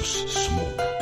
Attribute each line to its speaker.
Speaker 1: Smoke.